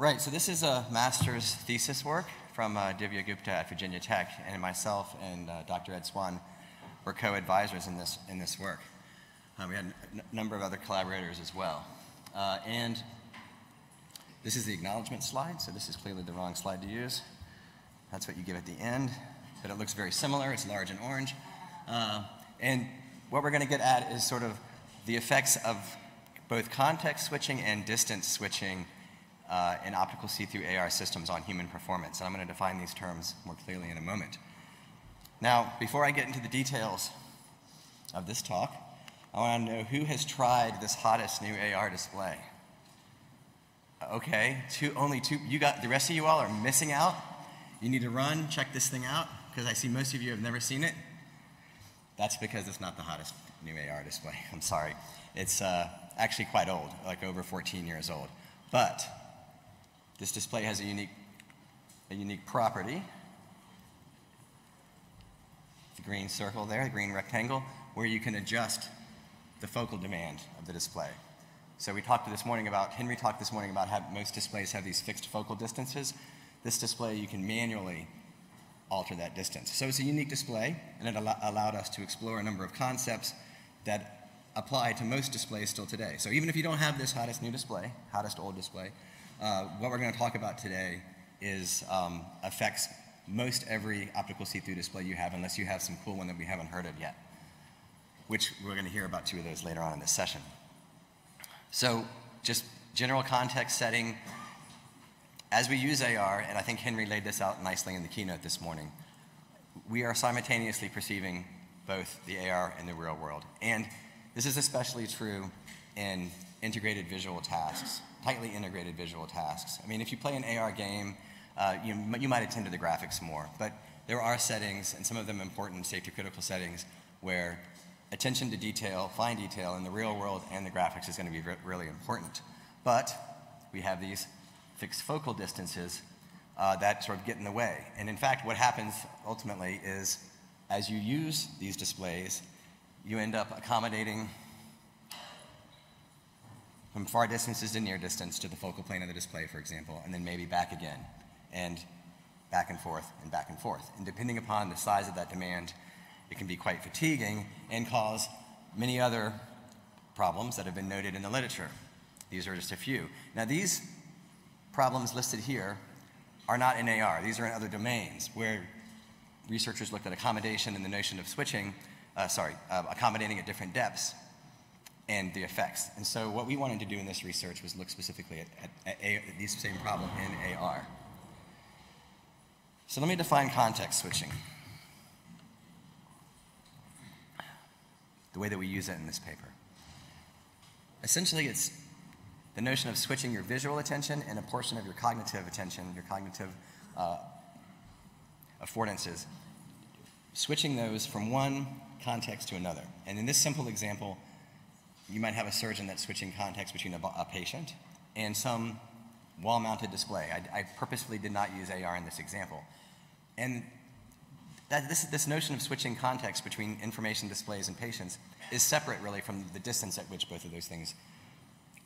Right, so this is a master's thesis work from uh, Divya Gupta at Virginia Tech, and myself and uh, Dr. Ed Swan were co-advisors in this, in this work. Uh, we had a number of other collaborators as well. Uh, and this is the acknowledgement slide, so this is clearly the wrong slide to use. That's what you give at the end, but it looks very similar. It's large and orange. Uh, and what we're going to get at is sort of the effects of both context switching and distance switching uh, in optical see-through AR systems on human performance. And I'm going to define these terms more clearly in a moment. Now, before I get into the details of this talk, I want to know who has tried this hottest new AR display. Okay, two, only two. You got the rest of you all are missing out. You need to run, check this thing out, because I see most of you have never seen it. That's because it's not the hottest new AR display. I'm sorry. It's uh, actually quite old, like over 14 years old. But this display has a unique, a unique property. The green circle there, the green rectangle, where you can adjust the focal demand of the display. So we talked this morning about, Henry talked this morning about how most displays have these fixed focal distances. This display, you can manually alter that distance. So it's a unique display, and it al allowed us to explore a number of concepts that apply to most displays still today. So even if you don't have this hottest new display, hottest old display, uh, what we're going to talk about today is um, affects most every optical see-through display you have, unless you have some cool one that we haven't heard of yet, which we're going to hear about two of those later on in this session. So just general context setting, as we use AR, and I think Henry laid this out nicely in the keynote this morning, we are simultaneously perceiving both the AR and the real world. And this is especially true in integrated visual tasks, tightly integrated visual tasks. I mean, if you play an AR game, uh, you, you might attend to the graphics more, but there are settings, and some of them important safety critical settings, where attention to detail, fine detail in the real world and the graphics is going to be re really important. But we have these fixed focal distances uh, that sort of get in the way. And in fact, what happens ultimately is as you use these displays, you end up accommodating from far distances to near distance to the focal plane of the display, for example, and then maybe back again, and back and forth, and back and forth. And depending upon the size of that demand, it can be quite fatiguing and cause many other problems that have been noted in the literature. These are just a few. Now, these problems listed here are not in AR. These are in other domains where researchers looked at accommodation and the notion of switching, uh, sorry, uh, accommodating at different depths and the effects. And so what we wanted to do in this research was look specifically at, at, at, at these same problem in AR. So let me define context switching. The way that we use it in this paper. Essentially, it's the notion of switching your visual attention and a portion of your cognitive attention, your cognitive uh, affordances, switching those from one context to another. And in this simple example, you might have a surgeon that's switching context between a, a patient and some wall-mounted display. I, I, purposefully did not use AR in this example. And that, this, this notion of switching context between information displays and patients is separate really from the distance at which both of those things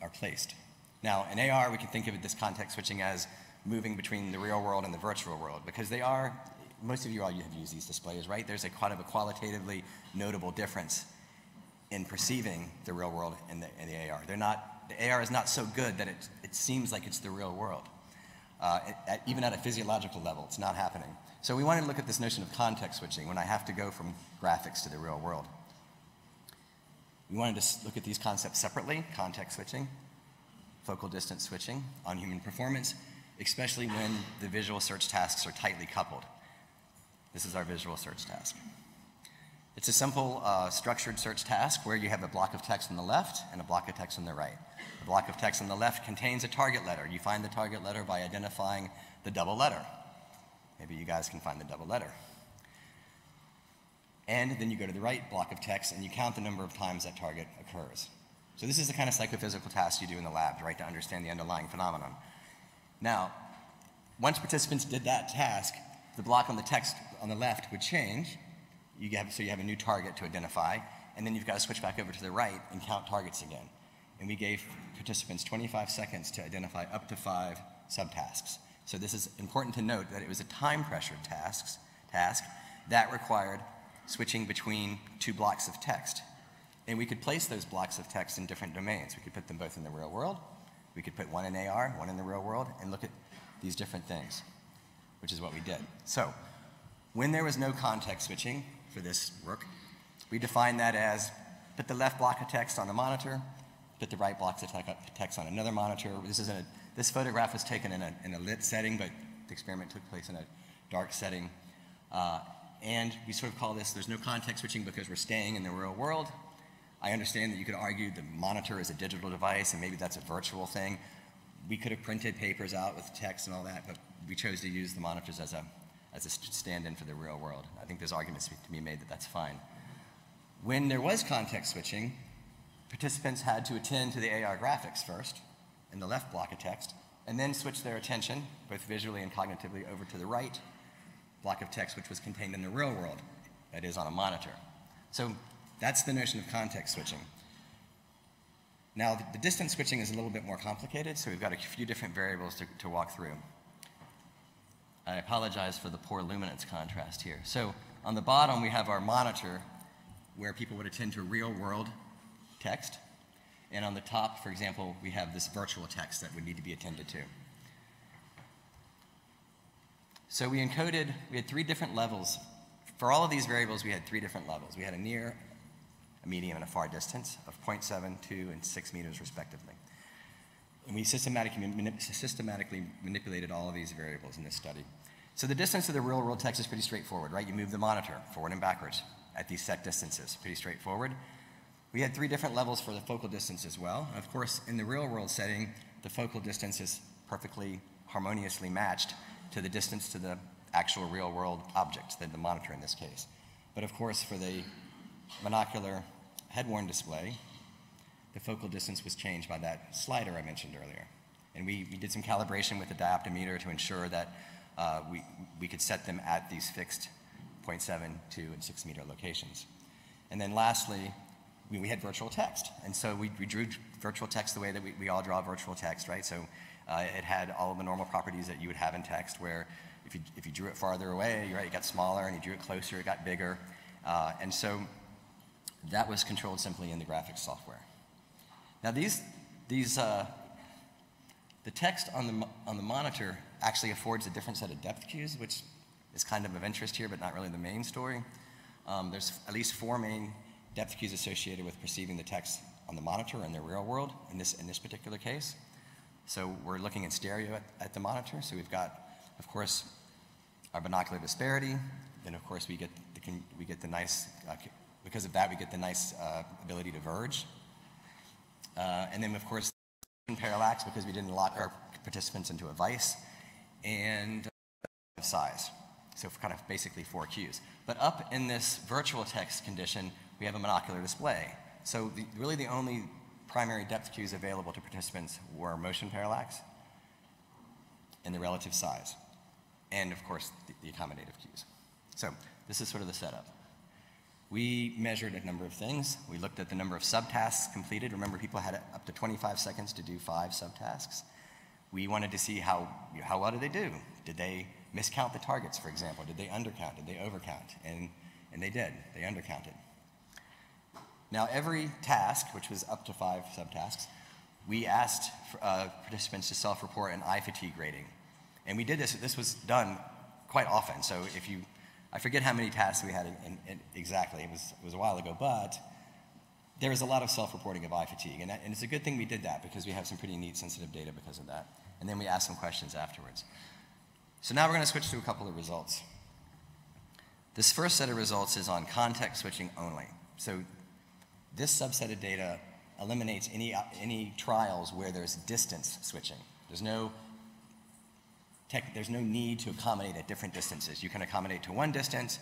are placed. Now, in AR, we can think of this context switching as moving between the real world and the virtual world because they are, most of you all have used these displays, right? There's a kind of a qualitatively notable difference in perceiving the real world in the, and the AR. They're not, the AR is not so good that it, it seems like it's the real world. Uh, at, even at a physiological level, it's not happening. So we wanted to look at this notion of context switching when I have to go from graphics to the real world. We wanted to look at these concepts separately, context switching, focal distance switching on human performance, especially when the visual search tasks are tightly coupled. This is our visual search task. It's a simple uh, structured search task where you have a block of text on the left and a block of text on the right. The block of text on the left contains a target letter. You find the target letter by identifying the double letter. Maybe you guys can find the double letter. And then you go to the right block of text and you count the number of times that target occurs. So this is the kind of psychophysical task you do in the lab, right, to understand the underlying phenomenon. Now, once participants did that task, the block on the text on the left would change. You have, so you have a new target to identify, and then you've got to switch back over to the right and count targets again. And we gave participants 25 seconds to identify up to five subtasks. So this is important to note that it was a time pressured tasks, task that required switching between two blocks of text. And we could place those blocks of text in different domains. We could put them both in the real world. We could put one in AR, one in the real world, and look at these different things, which is what we did. So when there was no context switching for this work, we define that as put the left block of text on a monitor, put the right blocks of text on another monitor. This, is a, this photograph was taken in a, in a lit setting, but the experiment took place in a dark setting. Uh, and we sort of call this, there's no context switching because we're staying in the real world. I understand that you could argue the monitor is a digital device and maybe that's a virtual thing. We could have printed papers out with text and all that, but we chose to use the monitors as a, as a stand-in for the real world. I think there's arguments to be made that that's fine. When there was context switching, participants had to attend to the AR graphics first in the left block of text, and then switch their attention, both visually and cognitively, over to the right block of text, which was contained in the real world, that is, on a monitor. So that's the notion of context switching. Now, the, distance switching is a little bit more complicated, so we've got a few different variables to, to walk through. I apologize for the poor luminance contrast here. So on the bottom, we have our monitor, where people would attend to real world text. And on the top, for example, we have this virtual text that would need to be attended to. So we encoded, we had three different levels. For all of these variables, we had three different levels. We had a near, a medium, and a far distance of 0.7, 2, and 6 meters respectively. And we systematically, manip systematically manipulated all of these variables in this study. So the distance of the real world text is pretty straightforward, right? You move the monitor forward and backwards at these set distances, pretty straightforward. We had three different levels for the focal distance as well. Of course, in the real world setting, the focal distance is perfectly harmoniously matched to the distance to the actual real world object, the, the monitor in this case. But of course, for the monocular head-worn display, the focal distance was changed by that slider I mentioned earlier. And we, we did some calibration with the dioptometer to ensure that uh, we, we could set them at these fixed 0.7, 2, and 6 meter locations. And then lastly, we, we had virtual text. And so we, we drew virtual text the way that we, we all draw virtual text, right? So uh, it had all of the normal properties that you would have in text where if you, if you drew it farther away, right, it got smaller, and you drew it closer, it got bigger. Uh, and so that was controlled simply in the graphics software. Now these, these uh, the text on the, on the monitor actually affords a different set of depth cues, which is kind of of interest here, but not really the main story. Um, there's at least four main depth cues associated with perceiving the text on the monitor in the real world in this, in this particular case. So we're looking at stereo at, at the monitor. So we've got, of course, our binocular disparity. Then, of course, we get the, we get the nice, uh, because of that, we get the nice uh, ability to verge. Uh, and then, of course, parallax because we didn't lock our participants into a vice, And size. So kind of basically four cues. But up in this virtual text condition, we have a monocular display. So the, really the only primary depth cues available to participants were motion parallax and the relative size. And of course, the, the accommodative cues. So this is sort of the setup. We measured a number of things. We looked at the number of subtasks completed. Remember, people had up to 25 seconds to do five subtasks. We wanted to see how, how well did they do? Did they miscount the targets, for example? Did they undercount? Did they overcount? And, and they did. They undercounted. Now, every task, which was up to five subtasks, we asked uh, participants to self-report an eye fatigue rating. And we did this, this was done quite often. So if you, I forget how many tasks we had in, in, exactly, it was, it was a while ago, but there was a lot of self-reporting of eye fatigue. And, that, and it's a good thing we did that because we have some pretty neat sensitive data because of that. And then we asked some questions afterwards. So now we're going to switch to a couple of results. This first set of results is on context switching only. So this subset of data eliminates any, any trials where there's distance switching. There's no, tech, there's no need to accommodate at different distances. You can accommodate to one distance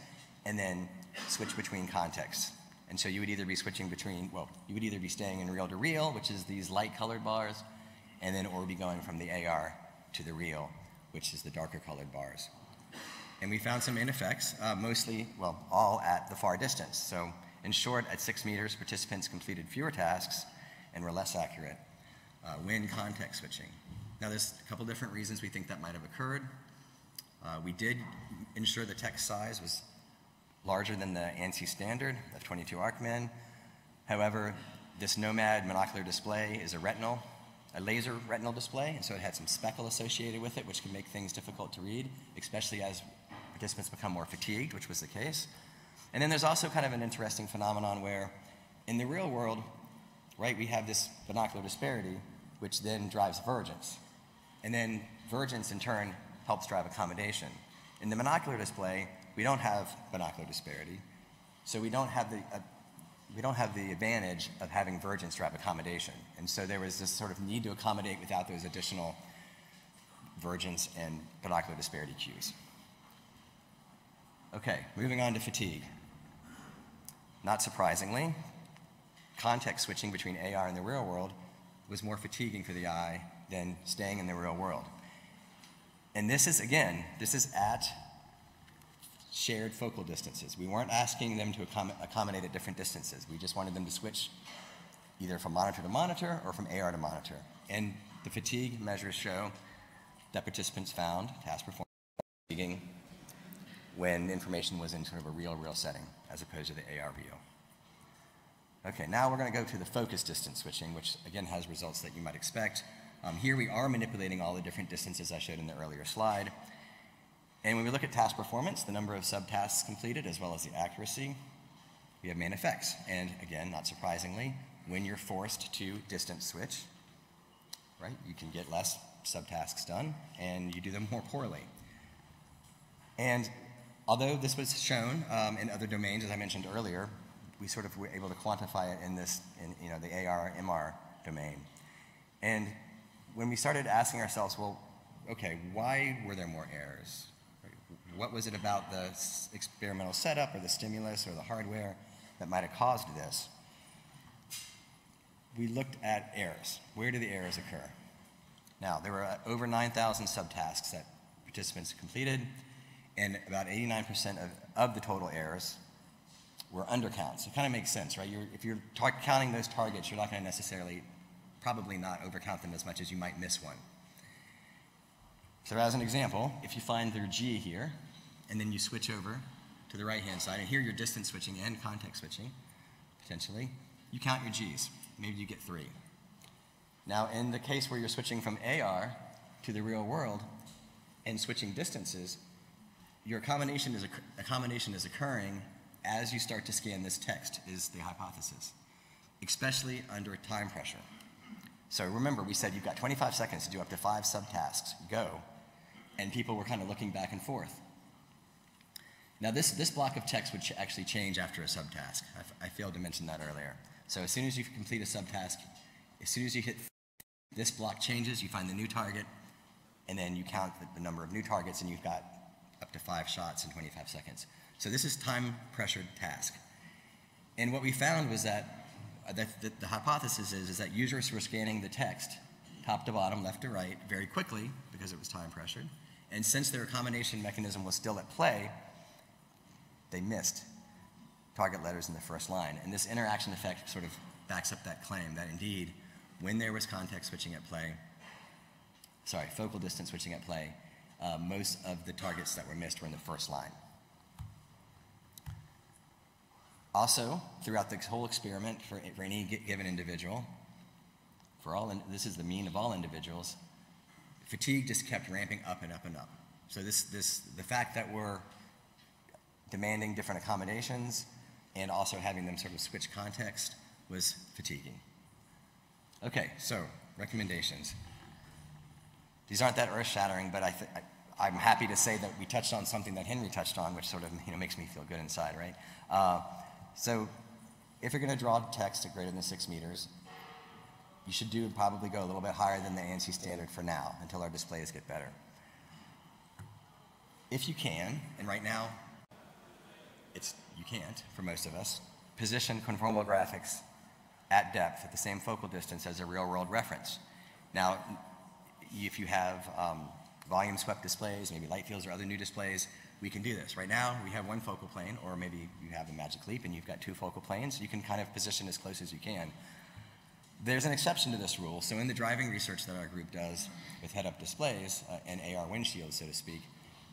and then switch between contexts. And so you would either be switching between, well, you would either be staying in real to real, which is these light colored bars, and then or be going from the AR to the real, which is the darker colored bars. And we found some main effects, uh, mostly, well, all at the far distance. So in short, at six meters, participants completed fewer tasks and were less accurate uh, when context switching. Now, there's a couple different reasons we think that might have occurred. Uh, we did ensure the text size was larger than the ANSI standard of 22 ArcMin. However, this Nomad monocular display is a retinal, a laser retinal display, and so it had some speckle associated with it, which can make things difficult to read, especially as participants become more fatigued, which was the case. And then there's also kind of an interesting phenomenon where in the real world, right, we have this binocular disparity, which then drives divergence. And then Vergence, in turn helps drive accommodation. In the monocular display, we don't have binocular disparity, so we don't have the, uh, we don't have the advantage of having Vergence drive accommodation. And so there was this sort of need to accommodate without those additional Vergence and binocular disparity cues. Okay, moving on to fatigue. Not surprisingly, context switching between AR and the real world was more fatiguing for the eye than staying in the real world. And this is, again, this is at shared focal distances. We weren't asking them to accommodate at different distances. We just wanted them to switch either from monitor to monitor or from AR to monitor. And the fatigue measures show that participants found task performance fatiguing when information was in sort of a real, real setting as opposed to the AR view. Okay, now we're going to go to the focus distance switching, which again has results that you might expect. Um, here we are manipulating all the different distances I showed in the earlier slide. And when we look at task performance, the number of subtasks completed as well as the accuracy, we have main effects. And again, not surprisingly, when you're forced to distance switch, right, you can get less subtasks done and you do them more poorly. And although this was shown um, in other domains, as I mentioned earlier, we sort of were able to quantify it in this, in you know, the AR, MR domain. And when we started asking ourselves, well, okay, why were there more errors? What was it about the experimental setup or the stimulus or the hardware that might have caused this? We looked at errors. Where do the errors occur? Now, there were uh, over 9,000 subtasks that participants completed, and about 89% of, of the total errors were undercounts. It kind of makes sense, right? You're, if you're counting those targets, you're not going to necessarily, probably not overcount them as much as you might miss one. So as an example, if you find their G here, and then you switch over to the right-hand side, and here you're distance switching and context switching, potentially, you count your Gs. Maybe you get three. Now, in the case where you're switching from AR to the real world and switching distances, your combination is, accommodation is occurring as you start to scan this text, is the hypothesis, especially under time pressure. So remember, we said you've got 25 seconds to do up to five subtasks. Go. And people were kind of looking back and forth. Now, this, this block of text would ch actually change after a subtask. I, failed to mention that earlier. So as soon as you complete a subtask, as soon as you hit this block changes, you find the new target, and then you count the, the number of new targets, and you've got up to five shots in 25 seconds. So this is time pressured task. And what we found was that, uh, that the, the hypothesis is, is that users were scanning the text top to bottom, left to right, very quickly because it was time pressured. And since their accommodation mechanism was still at play, they missed target letters in the first line. And this interaction effect sort of backs up that claim that indeed, when there was context switching at play, sorry, focal distance switching at play, uh, most of the targets that were missed were in the first line. Also, throughout this whole experiment for, for any given individual, for all, this is the mean of all individuals, fatigue just kept ramping up and up and up. So this, this, the fact that we're demanding different accommodations and also having them sort of switch context was fatiguing. Okay, so recommendations. These aren't that earth-shattering, but I, am happy to say that we touched on something that Henry touched on, which sort of you know, makes me feel good inside, right? Uh, so if you're going to draw text at greater than six meters, you should do probably go a little bit higher than the ANSI standard for now until our displays get better. If you can, and right now it's, you can't for most of us, position conformal graphics at depth at the same focal distance as a real world reference. Now, if you have um, volume swept displays, maybe light fields or other new displays, we can do this. Right now, we have one focal plane, or maybe you have a Magic Leap and you've got two focal planes. You can kind of position as close as you can. There's an exception to this rule. So in the driving research that our group does with head-up displays uh, and AR windshields, so to speak,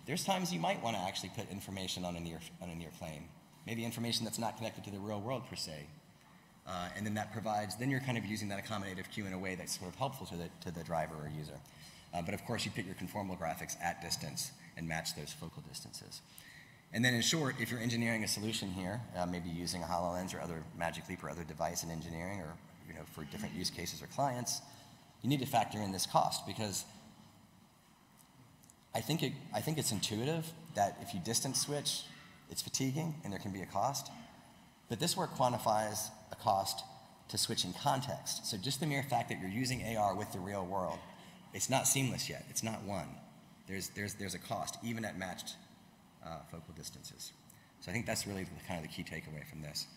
there's times you might want to actually put information on a near on a near plane, maybe information that's not connected to the real world per se, uh, and then that provides. Then you're kind of using that accommodative cue in a way that's sort of helpful to the to the driver or user. Uh, but of course, you put your conformal graphics at distance and match those focal distances. And then in short, if you're engineering a solution here, uh, maybe using a HoloLens or other Magic Leap or other device in engineering or you know, for different use cases or clients, you need to factor in this cost because I think, it, I think it's intuitive that if you distance switch, it's fatiguing and there can be a cost. But this work quantifies a cost to switching context. So just the mere fact that you're using AR with the real world, it's not seamless yet. It's not one. There's, there's, there's a cost, even at matched uh, focal distances. So I think that's really the, kind of the key takeaway from this.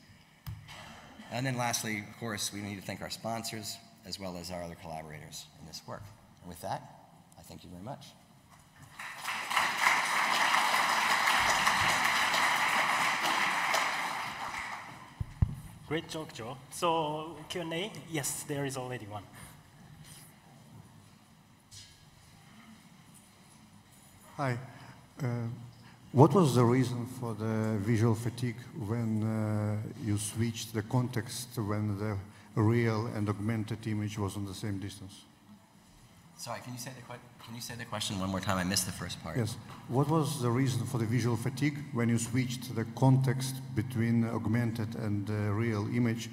And then lastly, of course, we need to thank our sponsors as well as our other collaborators in this work. And with that, I thank you very much. Great job, Joe. So Q&A, yes, there is already one. Hi. Uh, what was the reason for the visual fatigue when uh, you switched the context when the real and augmented image was on the same distance? Sorry, can you say the, can you say the question one more time? I missed the first part. Yes. What was the reason for the visual fatigue when you switched the context between augmented and uh, real image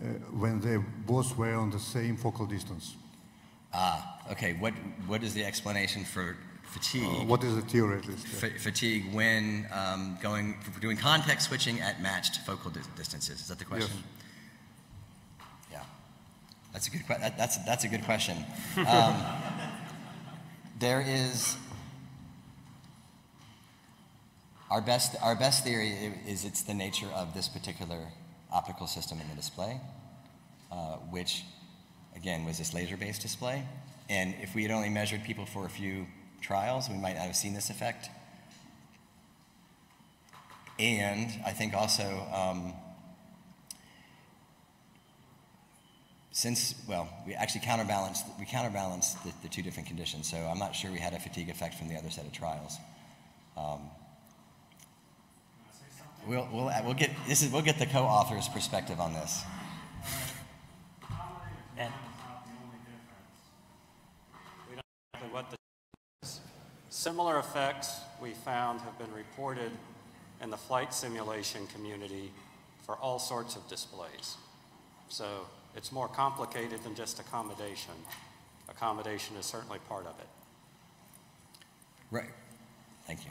uh, when they both were on the same focal distance? Ah, okay. What, what is the explanation for fatigue? Uh, what is the theory at least? fatigue when um, going, doing context switching at matched focal di distances. Is that the question? Yes. That's a good, that, that's, that's a good question. Um, there is, our best, our best theory is it's the nature of this particular optical system in the display, uh, which, again, was this laser-based display. And if we had only measured people for a few trials, we might not have seen this effect. And I think also, um, since, well, we actually counterbalanced, we counterbalanced the, the, two different conditions, so I'm not sure we had a fatigue effect from the other set of trials. Um, we'll, we'll, we'll, get, this is, we'll get the co-author's perspective on this. And what the similar effects we found have been reported in the flight simulation community for all sorts of displays. So it's more complicated than just accommodation. Accommodation is certainly part of it. Right. Thank you.